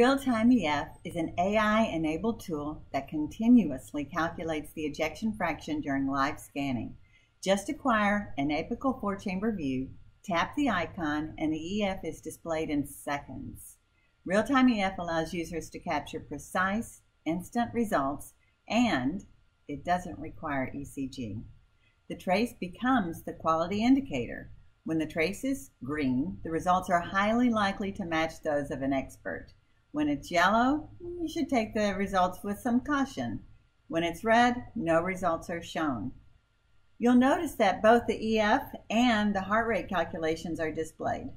Real-Time EF is an AI-enabled tool that continuously calculates the ejection fraction during live scanning. Just acquire an apical four-chamber view, tap the icon, and the EF is displayed in seconds. Real-Time EF allows users to capture precise, instant results, and it doesn't require ECG. The trace becomes the quality indicator. When the trace is green, the results are highly likely to match those of an expert. When it's yellow, you should take the results with some caution. When it's red, no results are shown. You'll notice that both the EF and the heart rate calculations are displayed.